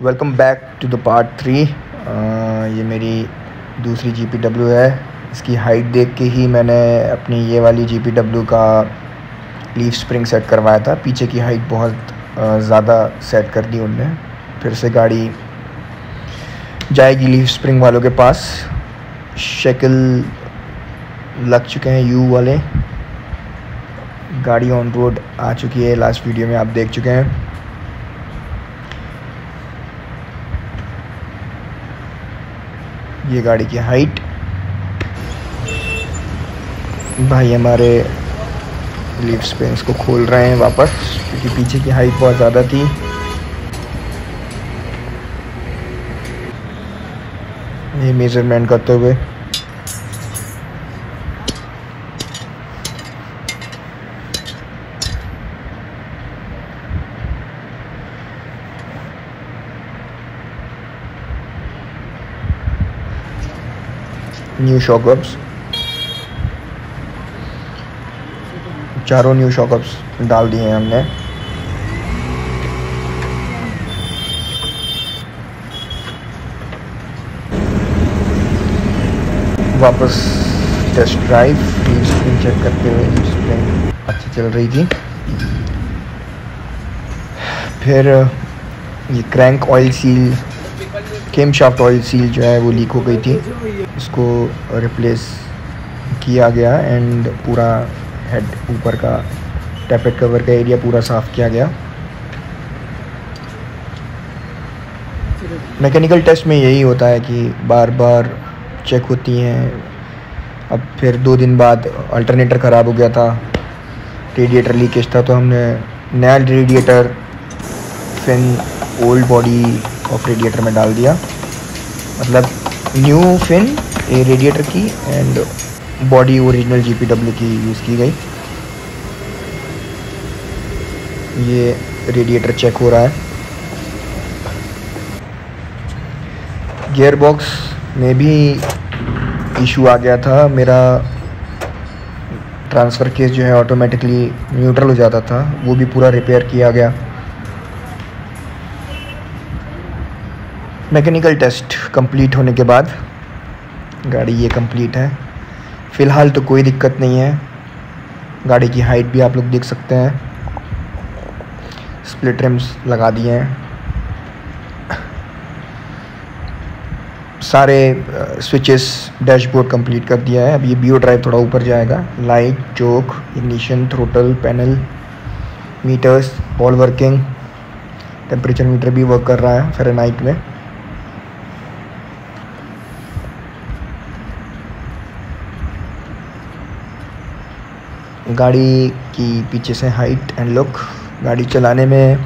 Welcome back to the part three ये मेरी दूसरी जी पी डब्ल्यू है। इसकी हाइट देख के ही मैंने अपनी ये वाली जी पी डब्ल्यू का लीफ स्प्रिंग सेट करवाया था। पीछे की हाइट बहुत ज़्यादा सेट कर दी उनने। फिर से गाड़ी जाएगी लीफ स्प्रिंग वालों के पास। शक्ल लग चुके हैं यू वाले। गाड़ी ऑन रोड आ चुकी है। लास्ट वीडियो में आप देख चुके हैं। ये गाड़ी की हाइट भाई हमारे लिप्स स्पेंस को खोल रहे हैं वापस, क्योंकि पीछे की हाइट बहुत ज़्यादा थी। ये मेज़रमेंट करते हुए न्यू शॉकअप्स चारों न्यू शॉकअप्स डाल दिए हैं हमने। वापस टेस्ट ड्राइव स्क्रीन चेक करते हुए स्क्रीन अच्छी चल रही थी। फिर, ये crank oil seal camshaft oil seal जो है वो लीक हो गई थी। इसको रिप्लेस किया गया एंड पूरा हेड ऊपर का टैपेट कवर का एरिया पूरा साफ़ किया गया। मैकेनिकल टेस्ट में यही होता है कि बार बार चेक होती हैं। अब फिर दो दिन बाद अल्टरनेटर ख़राब हो गया था। रेडिएटर लीकेज था तो हमने नया radiator fin old body of radiator में डाल दिया। मतलब न्यू फिन रेडिएटर की एंड बॉडी ओरिजिनल जीपीडब्ल्यू की यूज़ की गई। ये रेडिएटर चेक हो रहा है। गियर बॉक्स में भी इशू आ गया था। मेरा ट्रांसफ़र केस जो है ऑटोमेटिकली न्यूट्रल हो जाता था। वो भी पूरा रिपेयर किया गया। मैकेनिकल टेस्ट कंप्लीट होने के बाद, गाड़ी ये कंप्लीट है। फ़िलहाल तो कोई दिक्कत नहीं है। गाड़ी की हाइट भी आप लोग देख सकते हैं। स्प्लिट रिम्स लगा दिए हैं। सारे स्विचेस डैशबोर्ड कंप्लीट कर दिया है। अब ये बीओ ड्राइव थोड़ा ऊपर जाएगा। Light choke ignition throttle panel meters ball working temperature meter भी वर्क कर रहा है फेरेनाइट में। गाड़ी की पीछे से हाइट एंड लुक गाड़ी चलाने में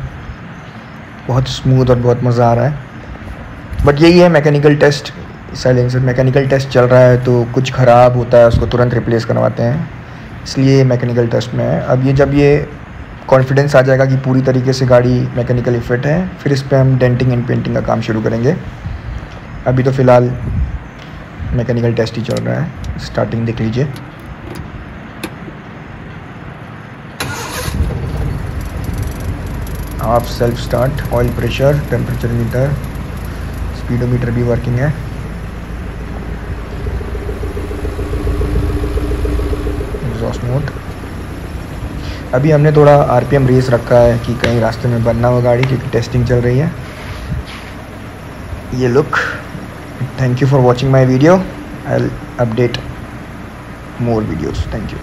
बहुत स्मूथ और बहुत मज़ा आ रहा है। बट यही है mechanical test silencer mechanical test चल रहा है तो कुछ ख़राब होता है, उसको तुरंत रिप्लेस करवाते हैं। इसलिए मैकेनिकल टेस्ट में है। अब ये जब ये कॉन्फिडेंस आ जाएगा कि पूरी तरीके से गाड़ी मैकेनिकली फिट है, फिर इस पर हम डेंटिंग एंड पेंटिंग का काम शुरू करेंगे। अभी तो फ़िलहाल मैकेनिकल टेस्ट ही चल रहा है। स्टार्टिंग देख लीजिए। Half self start oil pressure temperature meter speedometer भी वर्किंग है। एग्जॉस्ट नोट अभी हमने थोड़ा आरपीएम रेस रखा है कि कहीं रास्ते में बनना हो गाड़ी, क्योंकि टेस्टिंग चल रही है। ये look thank you for watching my video I update more videos thank you